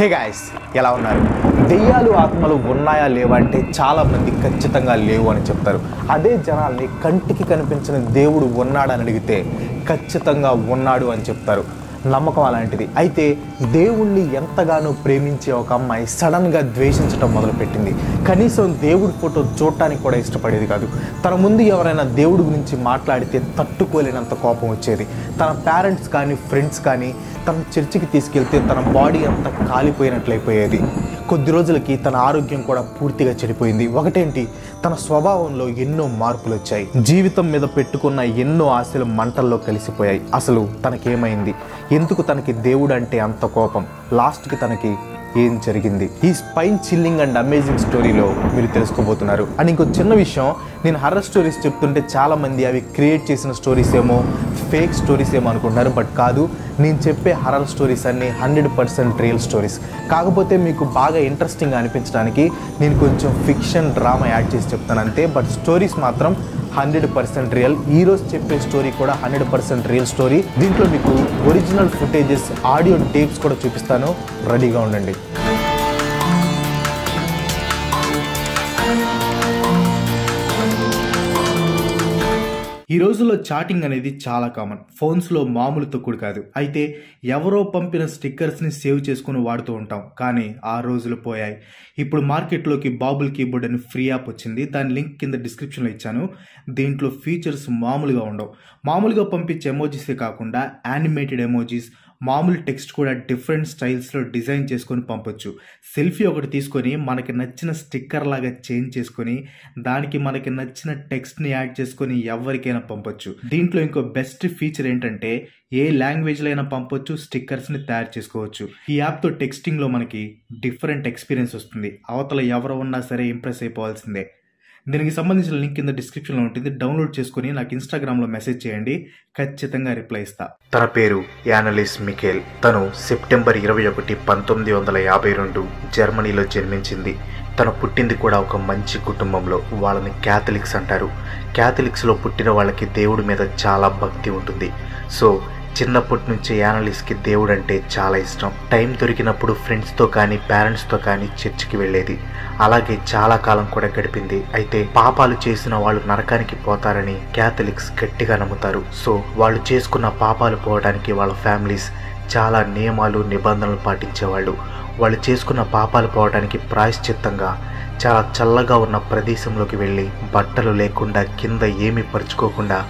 Hey guys ఎలా ఉన్నారు? దెయ్యాలు ఆత్మలు ఉన్నాయా లేవా అంటే చాలామంది ఖచ్చితంగా లేవు అని చెప్తారు. అదే జనాల్ని కంటికి కనిపించిన దేవుడు ఉన్నాడని అడిగితే ఖచ్చితంగా ఉన్నాడు అని చెప్తారు. నమ్మకం అలాంటిది. అయితే దేవుణ్ణి ఎంతగానో ప్రేమించే ఒక అమ్మాయి సడన్గా ద్వేషించడం మొదలుపెట్టింది. కనీసం దేవుడి ఫోటో చూడటానికి కూడా ఇష్టపడేది కాదు. తన ముందు ఎవరైనా దేవుడి గురించి మాట్లాడితే తట్టుకోలేనంత కోపం వచ్చేది. తన పేరెంట్స్ కానీ ఫ్రెండ్స్ కానీ తన చర్చికి తీసుకెళ్తే తన బాడీ అంతా కాలిపోయినట్లయిపోయేది. కొద్ది రోజులకి తన ఆరోగ్యం కూడా పూర్తిగా చెడిపోయింది. ఒకటేంటి? తన స్వభావంలో ఎన్నో మార్పులు వచ్చాయి. జీవితం మీద పెట్టుకున్న ఎన్నో ఆశలు మంటల్లో కలిసిపోయాయి. అసలు తనకేమైంది? ఎందుకు తనకి దేవుడు అంటే అంత కోపం? లాస్ట్కి తనకి ఏం జరిగింది? ఈ స్పైన్ చిల్లింగ్ అండ్ అమేజింగ్ స్టోరీలో మీరు తెలుసుకోబోతున్నారు. అండ్ ఇంకో చిన్న విషయం నేను హర్రర్ స్టోరీస్ చెప్తుంటే చాలా మంది అవి క్రియేట్ చేసిన స్టోరీస్ ఏమో ఫేక్ స్టోరీస్ ఏమో అనుకుంటున్నారు. బట్ కాదు నేను చెప్పే హర్రర్ స్టోరీస్ అన్ని హండ్రెడ్ పర్సెంట్ రియల్ స్టోరీస్ కాకపోతే మీకు బాగా ఇంట్రెస్టింగ్ అనిపించడానికి నేను కొంచెం ఫిక్షన్ డ్రామా యాడ్ చేసి చెప్తాను అంతే. బట్ స్టోరీస్ మాత్రం హండ్రెడ్ పర్సెంట్ రియల్ ఈ రోజు చెప్పే స్టోరీ కూడా హండ్రెడ్ పర్సెంట్ రియల్ స్టోరీ దీంట్లో మీకు ఒరిజినల్ ఫుటేజెస్ ఆడియో టేప్స్ కూడా చూపిస్తాను. రెడీగా ఉండండి. ఈ రోజుల్లో చాటింగ్ అనేది చాలా కామన్. ఫోన్స్లో మామూలు తొక్కుడు కాదు. అయితే ఎవరో పంపిన స్టిక్కర్స్ని సేవ్ చేసుకుని వాడుతూ ఉంటాం. కానీ ఆ రోజులు పోయాయి. ఇప్పుడు మార్కెట్లోకి బాబుల్ కీబోర్డ్ అని ఫ్రీ యాప్ వచ్చింది. దాని లింక్ కింద డిస్క్రిప్షన్లో ఇచ్చాను. దీంట్లో ఫీచర్స్ మామూలుగా ఉండవు. మామూలుగా పంపించే ఎమోజీసే కాకుండా యానిమేటెడ్ ఎమోజీస్ మామూలు టెక్స్ట్ కూడా డిఫరెంట్ స్టైల్స్లో డిజైన్ చేసుకొని పంపొచ్చు. సెల్ఫీ ఒకటి తీసుకొని మనకి నచ్చిన స్టిక్కర్ లాగా చేంజ్ చేసుకొని దానికి మనకి నచ్చిన టెక్స్ట్ని యాడ్ చేసుకొని ఎవరికైనా పంపొచ్చు. దీంట్లో ఇంకో బెస్ట్ ఫీచర్ ఏంటంటే ఏ లాంగ్వేజ్లో అయినా పంపొచ్చు స్టిక్కర్స్ని తయారు చేసుకోవచ్చు. ఈ యాప్తో టెక్స్టింగ్లో మనకి డిఫరెంట్ ఎక్స్పీరియన్స్ వస్తుంది. అవతల ఎవరు ఉన్నా సరే ఇంప్రెస్ అయిపోవాల్సిందే. దీనికి సంబంధించిన లింక్ కింద డిస్క్రిప్షన్లో ఉంటుంది. డౌన్లోడ్ చేసుకుని నాకు ఇన్స్టాగ్రామ్లో మెసేజ్ చేయండి. ఖచ్చితంగా రిప్లై ఇస్తా. తన పేరు యానలిస్ మికేల్ తను సెప్టెంబర్ ఇరవై ఒకటి పంతొమ్మిది వందల యాభై రెండు జర్మనీలో జన్మించింది. తను పుట్టింది కూడా ఒక మంచి కుటుంబంలో. వాళ్ళని క్యాథలిక్స్ అంటారు. క్యాథలిక్స్లో పుట్టిన వాళ్ళకి దేవుడి మీద చాలా భక్తి ఉంటుంది. సో చిన్నప్పటి నుంచి యానలిస్ట్కి దేవుడు అంటే చాలా ఇష్టం. టైం దొరికినప్పుడు ఫ్రెండ్స్తో కానీ పేరెంట్స్తో కానీ చర్చికి వెళ్ళేది. అలాగే చాలా కాలం కూడా గడిపింది. అయితే పాపాలు చేసిన వాళ్ళు నరకానికి పోతారని క్యాథలిక్స్ గట్టిగా నమ్ముతారు. సో వాళ్ళు చేసుకున్న పాపాలు పోవడానికి వాళ్ళ ఫ్యామిలీస్ చాలా నియమాలు నిబంధనలు పాటించేవాళ్ళు. వాళ్ళు చేసుకున్న పాపాలు పోవడానికి ప్రాయశ్చిత్తంగా చాలా చల్లగా ఉన్న ప్రదేశంలోకి వెళ్ళి బట్టలు లేకుండా కింద ఏమీ పరుచుకోకుండా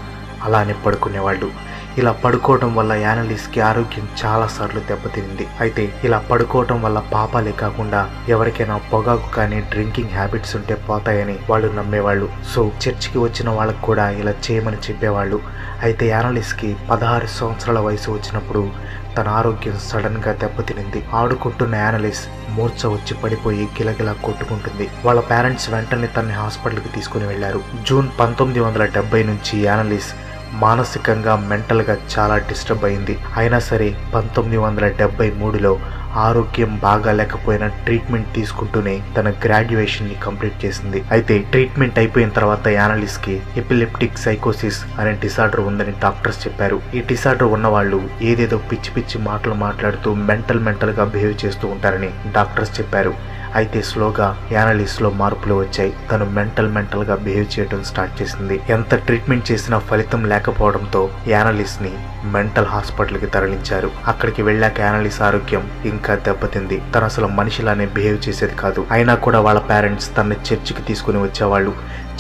అలానే పడుకునేవాళ్ళు. ఇలా పడుకోవటం వల్ల యానలిస్కి ఆరోగ్యం చాలా సార్లు దెబ్బతింది అయితే ఇలా పడుకోవటం వల్ల పాపాలే కాకుండా ఎవరికైనా పొగాకు కానీ డ్రింకింగ్ హ్యాబిట్స్ ఉంటే పోతాయని వాళ్ళు నమ్మేవాళ్ళు. సో చర్చికి వచ్చిన వాళ్ళకు కూడా ఇలా చేయమని చెప్పేవాళ్ళు. అయితే యానలిస్ట్కి పదహారు సంవత్సరాల వయసు వచ్చినప్పుడు తన ఆరోగ్యం సడన్గా దెబ్బతినింది. ఆడుకుంటున్న యానలిస్ మూర్ఛ వచ్చి పడిపోయి గిలగిలా కొట్టుకుంటుంది. వాళ్ళ పేరెంట్స్ వెంటనే తన్ని హాస్పిటల్కి తీసుకుని వెళ్ళారు జూన్ పంతొమ్మిది వందల డెబ్బై నుంచి యానలిస్ మానసికంగా మెంటల్గా చాలా డిస్టర్బ్ అయింది. అయినా సరే పంతొమ్మిది వందల డెబ్బై మూడులో ఆరోగ్యం బాగా లేకపోయినా ట్రీట్మెంట్ తీసుకుంటూనే తన గ్రాడ్యుయేషన్ని కంప్లీట్ చేసింది. అయితే ట్రీట్మెంట్ అయిపోయిన తర్వాత యానలిస్ట్కి ఎపిలెప్టిక్ సైకోసిస్ అనే డిసార్డర్ ఉందని డాక్టర్స్ చెప్పారు. ఈ డిసార్డర్ ఉన్న వాళ్ళు ఏదేదో పిచ్చి పిచ్చి మాటలు మాట్లాడుతూ మెంటల్ మెంటల్గా బిహేవ్ చేస్తూ ఉంటారని డాక్టర్స్ చెప్పారు. అయితే స్లోగా యానలిస్ట్లో మార్పులు వచ్చాయి. తను మెంటల్ మెంటల్గా బిహేవ్ చేయడం స్టార్ట్ చేసింది. ఎంత ట్రీట్మెంట్ చేసినా ఫలితం లేకపోవడంతో యానలిస్ట్ని మెంటల్ హాస్పిటల్కి తరలించారు. అక్కడికి వెళ్ళాక యానలిస్ట్ ఆరోగ్యం ఇంకా దెబ్బతింది. తను అసలు మనిషిలానే బిహేవ్ చేసేది కాదు. అయినా కూడా వాళ్ళ పేరెంట్స్ తనని చర్చికి తీసుకుని వచ్చేవాళ్ళు.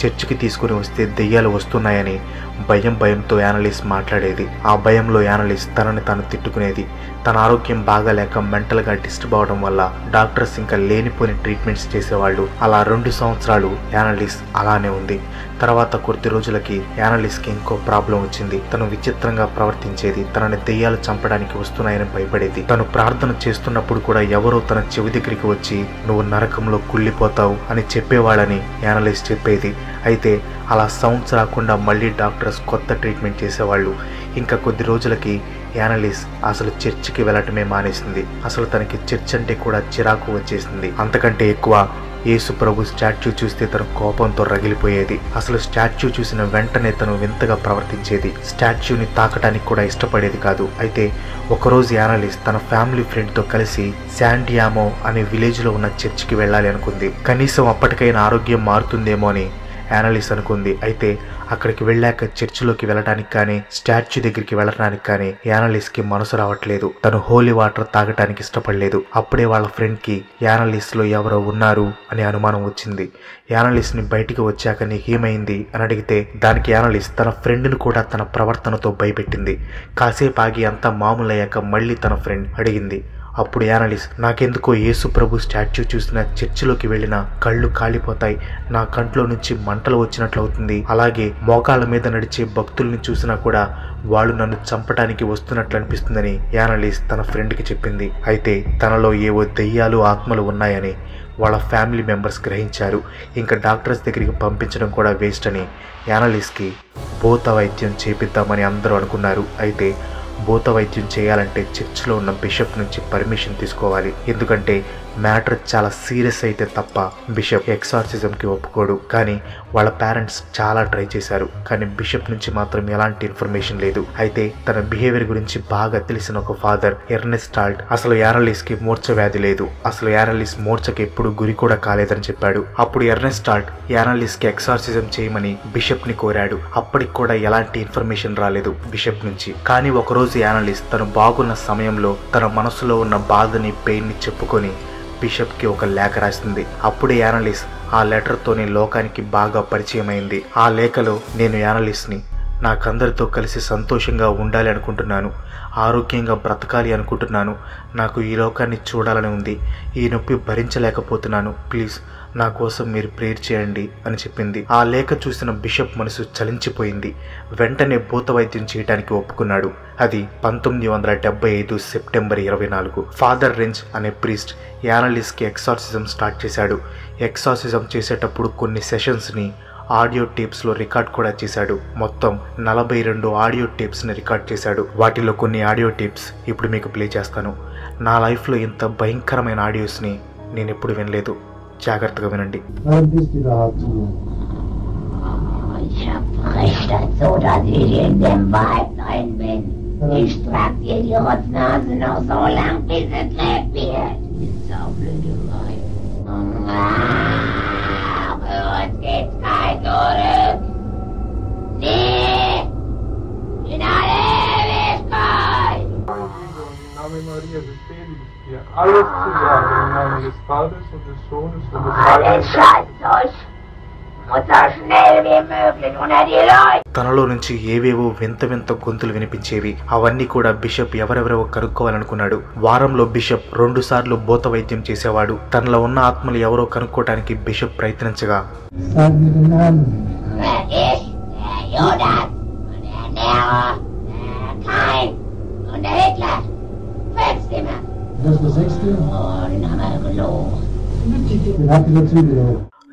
చర్చికి తీసుకుని వస్తే దెయ్యాలు వస్తున్నాయని భయం భయంతో యానలిస్ట్ మాట్లాడేది. ఆ భయంలో యానలిస్ట్ తనని తాను తిట్టుకునేది. తన ఆరోగ్యం బాగాలేక మెంటల్గా డిస్టర్బ్ అవడం వల్ల డాక్టర్స్ ఇంకా లేనిపోని ట్రీట్మెంట్స్ చేసేవాళ్ళు. అలా రెండు సంవత్సరాలు యానలిస్ అలానే ఉంది. తర్వాత కొద్ది రోజులకి యానలిస్ట్కి ఇంకో ప్రాబ్లం వచ్చింది. తను విచిత్రంగా ప్రవర్తించేది. తనని దెయ్యాలు చంపడానికి వస్తున్నాయని భయపడేది. తను ప్రార్థన చేస్తున్నప్పుడు కూడా ఎవరో తన చెవి దగ్గరికి వచ్చి నువ్వు నరకంలో కుళ్ళిపోతావు అని చెప్పేవాళ్ళని యానలిస్ట్ చెప్పేది. అయితే అలా సౌండ్స్ రాకుండా మళ్ళీ డాక్టర్స్ కొత్త ట్రీట్మెంట్ చేసేవాళ్ళు. ఇంకా కొద్ది రోజులకి యానలిస్ అసలు చర్చికి వెళ్ళటమే మానేసింది. అసలు తనకి చర్చ్ అంటే కూడా చిరాకు వచ్చేసింది. అంతకంటే ఎక్కువ యేసు ప్రభు స్టాచ్యూ చూస్తే తన కోపంతో రగిలిపోయేది. అసలు స్టాచ్యూ చూసిన వెంటనే తను వింతగా ప్రవర్తించేది. స్టాచ్యూని తాకటానికి కూడా ఇష్టపడేది కాదు. అయితే ఒకరోజు యానలిస్ తన ఫ్యామిలీ ఫ్రెండ్తో కలిసి శాండియామో అనే విలేజ్లో ఉన్న చర్చికి వెళ్ళాలి అనుకుంది. కనీసం అప్పటికైనా ఆరోగ్యం మారుతుందేమో అని యానలిస్ అనుకుంది. అయితే అక్కడికి వెళ్ళాక చర్చిలోకి వెళ్ళడానికి కానీ స్టాచ్యూ దగ్గరికి వెళ్ళడానికి కానీ యానలిస్కి మనసు రావట్లేదు. తను హోలీ వాటర్ తాగటానికి ఇష్టపడలేదు. అప్పుడే వాళ్ళ ఫ్రెండ్కి యానలిస్లో ఎవరో ఉన్నారు? అనే అనుమానం వచ్చింది. యానలిస్ని బయటికి వచ్చాక నీకేమైంది అని అడిగితే దానికి యానలిస్ తన ఫ్రెండ్ను కూడా తన ప్రవర్తనతో భయపెట్టింది. కాసేపు ఆగి అంతా మామూలయ్యాక మళ్ళీ తన ఫ్రెండ్ అడిగింది. అప్పుడు యానలిస్ నాకెందుకో యేసు ప్రభు స్టాచ్యూ చూసిన చర్చిలోకి వెళ్ళిన కళ్ళు కాలిపోతాయి. నా కంట్లో నుంచి మంటలు వచ్చినట్లు అవుతుంది. అలాగే మోకాళ్ళ మీద నడిచే భక్తుల్ని చూసినా కూడా వాళ్ళు నన్ను చంపడానికి వస్తున్నట్లు అనిపిస్తుందని యానలిస్ తన ఫ్రెండ్కి చెప్పింది. అయితే తనలో ఏవో దెయ్యాలు ఆత్మలు ఉన్నాయని వాళ్ళ ఫ్యామిలీ మెంబర్స్ గ్రహించారు. ఇంకా డాక్టర్స్ దగ్గరికి పంపించడం కూడా వేస్ట్ అని యానలిస్కి భూత వైద్యం చేపిద్దామని అందరూ అనుకున్నారు. అయితే భూత వైద్యం చేయాలంటే చర్చిలో ఉన్న బిషప్ నుంచి పర్మిషన్ తీసుకోవాలి. ఎందుకంటే మ్యాటర్ చాలా సీరియస్ అయితే తప్ప బిషప్ ఎక్సార్సిజంకి ఒప్పుకోడు. కానీ వాళ్ళ పేరెంట్స్ చాలా ట్రై చేశారు. కానీ బిషప్ నుంచి మాత్రం ఎలాంటి ఇన్ఫర్మేషన్ లేదు. అయితే తన బిహేవియర్ గురించి బాగా తెలిసిన ఒక ఫాదర్ ఎర్నెస్టాల్ట్ అసలు యారలిస్కి మూర్ఛ వ్యాధి లేదు. అసలు యారలీస్ మూర్ఛకి ఎప్పుడు గురి కూడా కాలేదని చెప్పాడు. అప్పుడు ఎర్నెస్టాల్ట్ యారలిస్కి ఎక్సార్సిజం చేయమని బిషప్ని కోరాడు. అప్పటికి కూడా ఎలాంటి ఇన్ఫర్మేషన్ రాలేదు బిషప్ నుంచి. కానీ ఒకరోజు యానలిస్ తను బాగున్న సమయంలో తన మనసులో ఉన్న బాధని పెయిన్ని చెప్పుకొని బిషప్కి ఒక లేఖ రాసింది. అప్పుడే యానలిస్ ఆ లెటర్తోనే లోకానికి బాగా పరిచయమైంది. ఆ లేఖలో నేను యానలిస్ని నాకందరితో కలిసి సంతోషంగా ఉండాలి అనుకుంటున్నాను. ఆరోగ్యంగా బ్రతకాలి అనుకుంటున్నాను. నాకు ఈ లోకాన్ని చూడాలని ఉంది. ఈ నొప్పి భరించలేకపోతున్నాను. ప్లీజ్ నా కోసం మీరు ప్రేయర్ చేయండి అని చెప్పింది. ఆ లేఖ చూసిన బిషప్ మనసు చలించిపోయింది. వెంటనే భూత వైద్యం చేయడానికి ఒప్పుకున్నాడు. అది పంతొమ్మిది వందల డెబ్బై ఐదు సెప్టెంబర్ ఇరవై నాలుగు. ఫాదర్ రెంజ్ అనే ప్రీస్ట్ యానలిస్కి ఎక్సార్సిజం స్టార్ట్ చేశాడు. ఎక్సార్సిజం చేసేటప్పుడు కొన్ని సెషన్స్ని ఆడియో టేప్స్లో రికార్డ్ కూడా చేశాడు. మొత్తం నలభై రెండు ఆడియో టేప్స్ని రికార్డ్ చేశాడు. వాటిలో కొన్ని ఆడియో టేప్స్ ఇప్పుడు మీకు ప్లే చేస్తాను. నా లైఫ్లో ఇంత భయంకరమైన ఆడియోస్ని నేను ఎప్పుడు వినలేదు. జాగ్రత్తగా వినండి Nein, bist du überhaupt hier? Ich spreche dazu, dass ich in dem Wald drin bin. Ich trag dir die Rotznase noch so lang, bis es lebt wird. Ist so blöde Weib. Ah, für uns geht's kein Zurück. Nee, in alle Ewigkeit. Im Namen Maria తనలో నుంచి ఏవేవో వింత వింత గొంతులు వినిపించేవి అవన్నీ కూడా bishop ఎవరెవరో కనుక్కోవాలనుకున్నాడు. వారంలో బిషప్ రెండు సార్లు భూత వైద్యం చేసేవాడు. తనలో ఉన్న ఆత్మలు ఎవరో కనుక్కోటానికి బిషప్ ప్రయత్నించగా.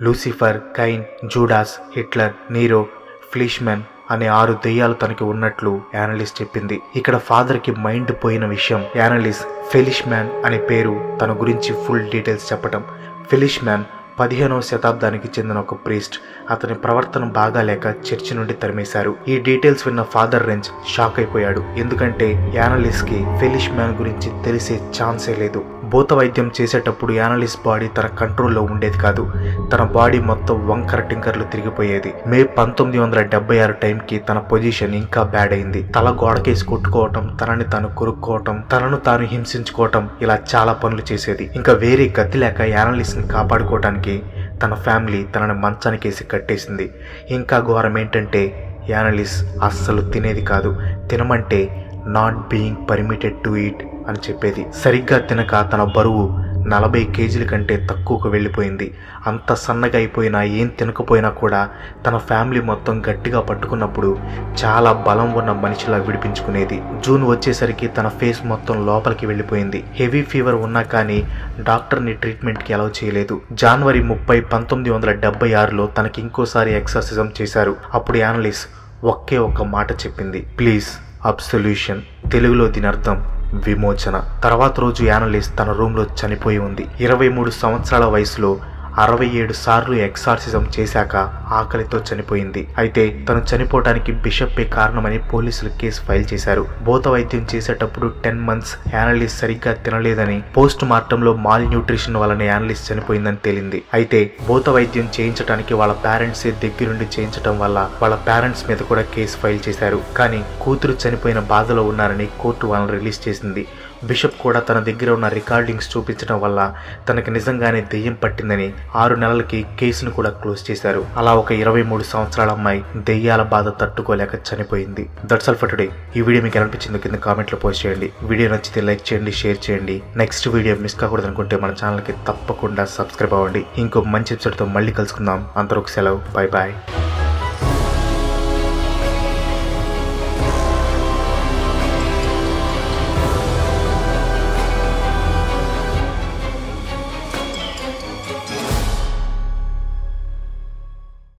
Lucifer Cain Judas Hitler Nero Fleischmann అనే ఆరు దెయ్యాలు తనకి ఉన్నట్లు యానలిస్ చెప్పింది. ఇక్కడ ఫాదర్కి మైండ్ పోయిన విషయం యానలిస్ ఫెలిష్ మ్యాన్ అనే పేరు తన గురించి ఫుల్ డీటెయిల్స్ చెప్పటం. ఫెలిష్ మ్యాన్ పదిహేనవ శతాబ్దానికి చెందిన ఒక ప్రీస్ట్. అతని ప్రవర్తన బాగాలేక చర్చి నుండి తరిమేశారు. ఈ డీటెయిల్స్ విన్న ఫాదర్ రెంజ్ షాక్ అయిపోయాడు. ఎందుకంటే యానలిస్కి ఫెలిష్ మ్యాన్ గురించి తెలిసే ఛాన్సే లేదు. భూత వైద్యం చేసేటప్పుడు యానలిస్ బాడీ తన కంట్రోల్లో ఉండేది కాదు. తన బాడీ మొత్తం వంకర టింకర్లు తిరిగిపోయేది. మే పంతొమ్మిది వందల డెబ్బై ఆరు టైంకి తన పొజిషన్ ఇంకా బ్యాడ్ అయింది. తల గోడకేసి కొట్టుకోవటం తనని తాను కొరుక్కోవటం తనను తాను హింసించుకోవటం ఇలా చాలా పనులు చేసేది. ఇంకా వేరే గతి లేక యానలిస్ని కాపాడుకోవటానికి తన ఫ్యామిలీ తనని మంచానికేసి కట్టేసింది. ఇంకా ఘోరం ఏంటంటే యానలిస్ అస్సలు తినేది కాదు. తినమంటే not being permitted to eat అని చెప్పేది. సరిగ్గా తినక తన బరువు నలభై కేజీల కంటే తక్కువకు వెళ్ళిపోయింది. అంత సన్నగా అయిపోయినా ఏం తినకపోయినా కూడా తన ఫ్యామిలీ మొత్తం గట్టిగా పట్టుకున్నప్పుడు చాలా బలం ఉన్న మనిషిలా విడిపించుకునేది. జూన్ వచ్చేసరికి తన ఫేస్ మొత్తం లోపలికి వెళ్ళిపోయింది. హెవీ ఫీవర్ ఉన్నా కానీ డాక్టర్ని ట్రీట్మెంట్కి అలౌ చేయలేదు. జనవరి ముప్పై పంతొమ్మిది వందల డెబ్బై ఆరులో తనకి ఇంకోసారి ఎక్సర్సిజం చేశారు. అప్పుడు యానలిస్ ఒకే ఒక్క మాట చెప్పింది. Please absolution. తెలుగులో దీని అర్థం విమోచన. తర్వాత రోజు యానలిస్ తన రూమ్లో చనిపోయి ఉంది. ఇరవై మూడు సంవత్సరాల వయసులో అరవై ఏడు సార్లు ఎక్సార్సిజం చేశాక ఆకలితో చనిపోయింది. అయితే తను చనిపోవడానికి బిషప్పే కారణమని పోలీసులు కేసు ఫైల్ చేశారు. భూత వైద్యం చేసేటప్పుడు టెన్ మంత్స్ యానలిస్ట్ సరిగ్గా తినలేదని పోస్ట్ మార్టంలో మాల్ న్యూట్రిషన్ వలన యానలిస్ట్ చనిపోయిందని తేలింది. అయితే భూత వైద్యం చేయించడానికి వాళ్ళ పేరెంట్స్ దగ్గరుండి చేయించడం వల్ల వాళ్ళ పేరెంట్స్ మీద కూడా కేసు ఫైల్ చేశారు. కానీ కూతురు చనిపోయిన బాధలో ఉన్నారని కోర్టు వాళ్ళని రిలీజ్ చేసింది. బిషప్ కూడా తన దగ్గర ఉన్న రికార్డింగ్స్ చూపించడం వల్ల తనకి నిజంగానే దెయ్యం పట్టిందని ఆరు నెలలకి కేసును కూడా క్లోజ్ చేశారు. అలా ఒక ఇరవై మూడు సంవత్సరాల అమ్మాయి దెయ్యాల బాధ తట్టుకోలేక చనిపోయింది. That's all for today. ఈ వీడియో మీకు అనిపించింది కింద కామెంట్లో పోస్ట్ చేయండి. వీడియో నచ్చితే లైక్ చేయండి షేర్ చేయండి. నెక్స్ట్ వీడియో మిస్ కాకూడదు అనుకుంటే మన ఛానల్కి తప్పకుండా సబ్స్క్రైబ్ అవ్వండి. ఇంకో మంచి ఎపిసోడ్తో మళ్ళీ కలుసుకుందాం. అందరూ సెలవు. Bye bye.